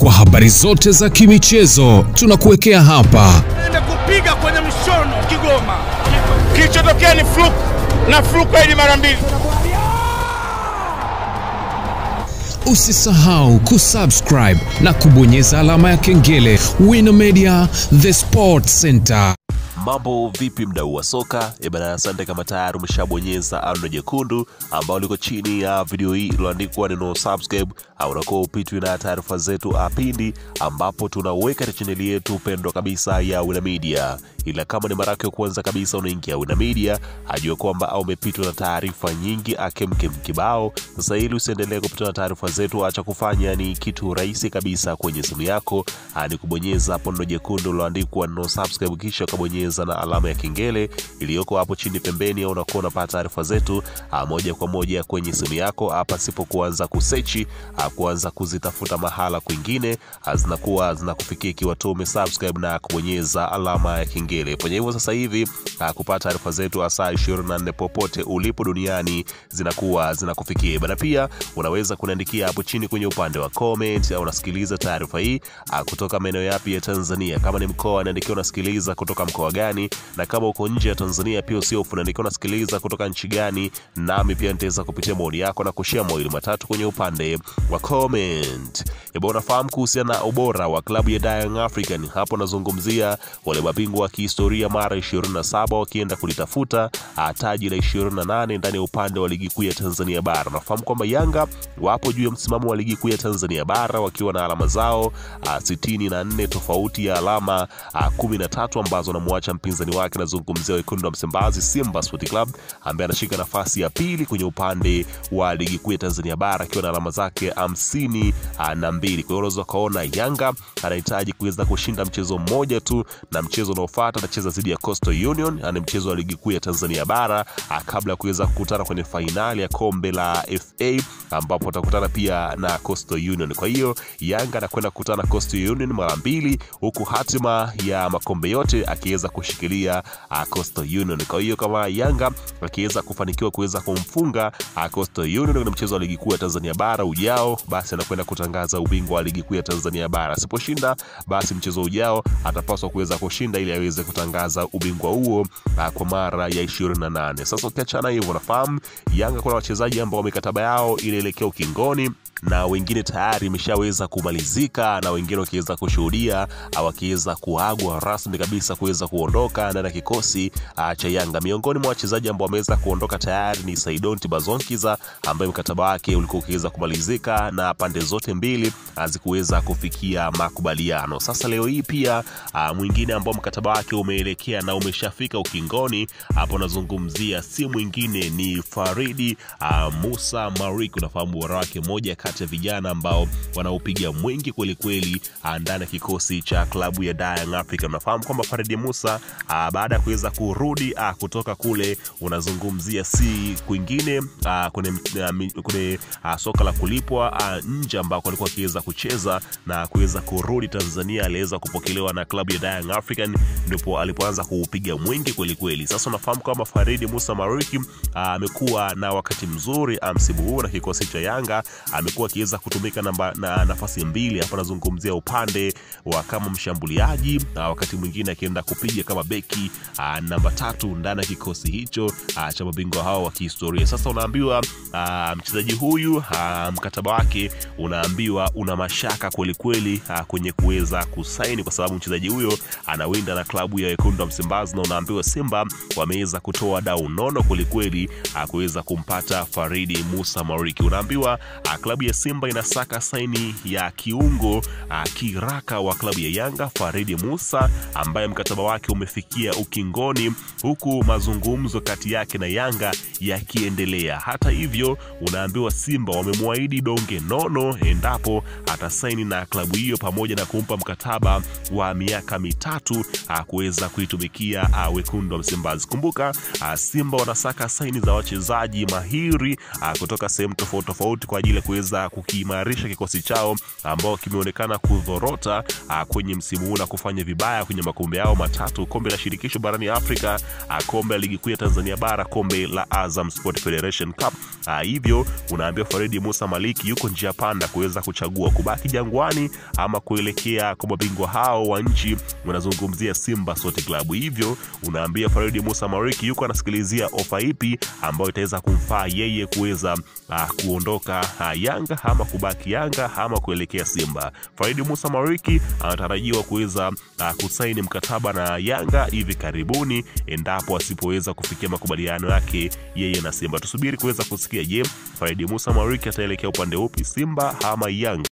Kwa habari zote za kimichezo tunakuwekea hapa. Ende kupiga kwenye mshono Kigoma. Kilichotokea ni fluke na fluke hili mara mbili. Usisahau kusubscribe na kubonyeza alama ya kengele. Wino Media, the sport center. Mambo vipi, mdau wa soka? ebana? asante kama tayari umeshabonyeza alama jekundu ambao liko chini ya video hii iliyoandikwa neno subscribe, au unakuwa upitwi na taarifa zetu apindi ambapo tunaweka chaneli yetu pendwa kabisa ya Wina Media. Ila kama ni mara yako ya kwanza kabisa unaingia Wina Media, ajue kwamba au umepitwa na taarifa nyingi akemkem kibao. Sasa ili usiendelee kupitwa na taarifa zetu, acha kufanya ni kitu rahisi kabisa kwenye simu yako, ni kubonyeza hapo neno jekundu liloandikwa no subscribe, kisha ukabonyeza na alama ya kengele iliyoko hapo chini pembeni, au unakuwa unapata taarifa zetu ah, moja kwa moja kwenye simu yako hapa, sipo kuanza kusechi ah, kuanza kuzitafuta mahala kwingine, ah, zinakuwa zinakufikia ikiwa tu umesubscribe na kubonyeza alama ya kengele. Fanya hivyo sasa hivi kupata taarifa zetu saa 24 popote ulipo duniani zinakuwa zinakufikia bana. Pia unaweza kuniandikia hapo chini kwenye upande wa comment, au unasikiliza taarifa hii kutoka maeneo yapi ya Tanzania. Kama ni mkoa, niandikia unasikiliza kutoka mkoa gani, na kama uko nje ya Tanzania pia usiofu unaandikia unasikiliza kutoka nchi gani, nami pia nitaweza kupitia maoni yako na kushare mawili matatu kwenye upande wa comment. Eba, unafahamu kuhusiana na ubora wa klabu ya Young African? Hapo nazungumzia wale mabingwa wa kihistoria mara 27 wakienda kulitafuta ah, taji la 28 ndani ya upande wa ligi kuu ya Tanzania bara. Nafahamu kwamba Yanga wapo juu ya msimamo wa ligi kuu ya Tanzania bara wakiwa na alama zao ah, 64 tofauti ya alama ah, 13 ambazo anamwacha mpinzani wake, nazungumzia wekundu wa Msimbazi Simba Sport Club ambaye anashika nafasi ya pili kwenye upande wa ligi kuu ya Tanzania bara akiwa na alama zake hamsini na mbili. Kwa hiyo unaweza ukaona Yanga anahitaji kuweza kushinda mchezo mmoja tu, na mchezo unaofuata atacheza dhidi ya Coastal Union, ni mchezo wa ligi kuu ya Tanzania bara kabla ya kuweza kukutana kwenye fainali ya kombe la FA ambapo watakutana pia na Coastal Union. Kwa hiyo Yanga anakwenda kukutana na Coastal Union mara mbili, huku hatima ya makombe yote akiweza kushikilia uh, Coastal Union. Kwa hiyo kama Yanga akiweza kufanikiwa kuweza kumfunga uh, Coastal Union kwenye mchezo wa ligi kuu ya Tanzania bara ujao, basi anakwenda kutangaza ubingwa wa ligi kuu ya Tanzania bara. Asiposhinda basi mchezo ujao atapaswa kuweza kushinda ili aweze kutangaza ubingwa huo uh, kwa mara ya 28. Sasa ukiachana hivyo, nafahamu Yanga kuna wachezaji ambao mikataba yao inaelekea ukingoni na wengine tayari imeshaweza kumalizika na wengine wakiweza kushuhudia wakiweza kuagwa rasmi kabisa kuweza kuondoka ndani ya kikosi uh, cha Yanga. Miongoni mwa wachezaji ambao wameweza kuondoka tayari ni Saidon Tibazonkiza ambaye mkataba wake ulikuwa ukiweza kumalizika na pande zote mbili hazikuweza kufikia makubaliano. Sasa leo hii pia uh, mwingine ambao mkataba wake umeelekea na umeshafika ukingoni, hapo nazungumzia si mwingine ni Faridi uh, Musa Marik. Unafahamu bora wake moja kati ya vijana ambao wanaopiga mwingi kwelikweli ndani ya kikosi cha klabu ya Young Africa. Unafahamu kwamba Faridi Musa a, baada ya kuweza kurudi a, kutoka kule, unazungumzia si kwingine a, kwenye, kwenye soka la kulipwa nje ambako alikuwa akiweza kucheza na kuweza kurudi Tanzania, aliweza kupokelewa na klabu ya Young African, ndipo alipoanza kuupiga mwingi kwelikweli. Sasa unafahamu kwamba Faridi Musa Mariki amekuwa na wakati mzuri msimu huu na kikosi cha Yanga amekuwa akiweza kutumika namba, na nafasi mbili hapa, nazungumzia upande wa kama mshambuliaji wakati mwingine akienda kupiga kama beki uh, namba tatu ndani ya kikosi hicho uh, cha mabingwa hao wa kihistoria. Sasa unaambiwa uh, mchezaji huyu uh, mkataba wake unaambiwa una mashaka kwelikweli kwenye kuweza kusaini, kwa sababu mchezaji huyo anawinda na klabu ya wekundu wa Msimbazi, na unaambiwa Simba wameweza kutoa dau nono kwelikweli kuweza kumpata Faridi Musa Mariki. Unaambiwa uh, klabu ya Simba inasaka saini ya kiungo uh, kiraka wa klabu ya Yanga Faridi Musa ambaye mkataba wake umefikia ukingoni, huku mazungumzo kati yake na Yanga yakiendelea. Hata hivyo, unaambiwa Simba wamemwahidi donge nono endapo atasaini na klabu hiyo, pamoja na kumpa mkataba wa miaka mitatu kuweza kuitumikia wekundu wa Msimbazi. Kumbuka Simba wanasaka saini za wachezaji mahiri kutoka sehemu tofauti tofauti kwa ajili ya kuweza kukiimarisha kikosi chao ambao kimeonekana kudhorota kwenye msimu huu na kufanya vibaya kwenye makombe yao matatu tatu: kombe la shirikisho barani Afrika, kombe la ligi kuu ya Tanzania bara, kombe la Azam Sport Federation Cup. Hivyo unaambia Faridi Musa Maliki yuko njia panda kuweza kuchagua kubaki Jangwani ama kuelekea kwa mabingwa hao wa nchi, unazungumzia Simba Sote Club. Hivyo unaambia Faridi Musa Maliki yuko anasikilizia ofa ipi ambayo itaweza kumfaa yeye kuweza uh, kuondoka uh, Yanga ama kubaki Yanga ama kuelekea Simba. Faridi Musa Mariki anatarajiwa kuweza uh, kusaini mkataba na Yanga hivi karibuni, endapo asipoweza kufikia makubaliano yake yeye na Simba. Tusubiri kuweza kusikia, je, fredi Musa Mariki ataelekea upande upi, Simba ama Yanga?